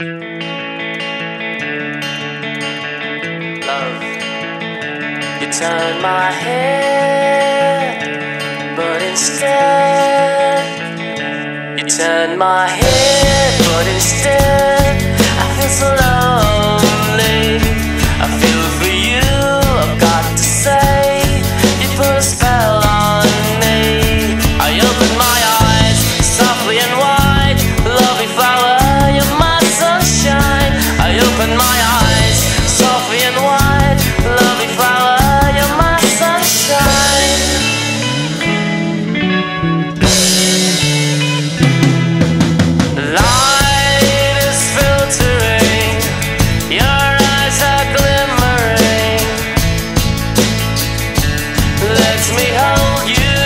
Love, you turn my head, but instead, you turn my head, but instead, I feel so low. me hold you.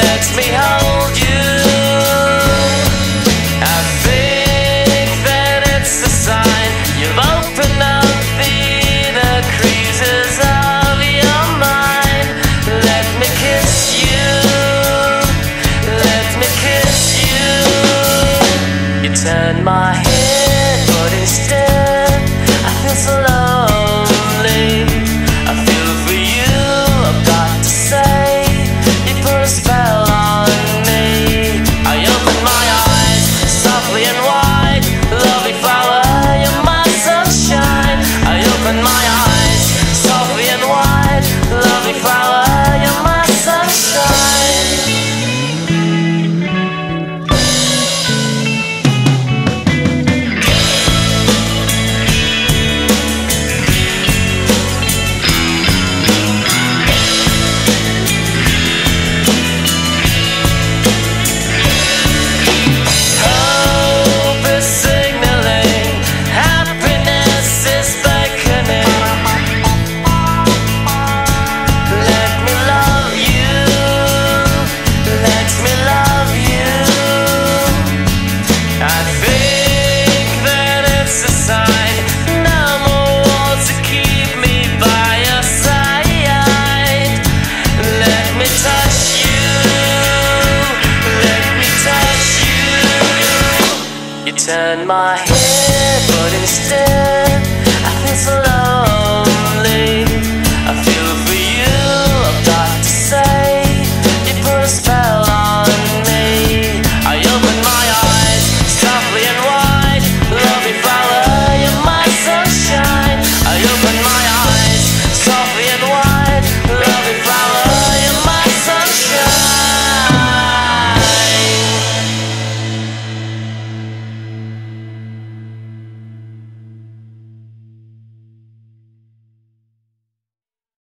Let me hold you. I think that it's a sign you've opened up the inner creases of your mind. Let me kiss you. Let me kiss you. You turn my head, but instead I feel so. turn my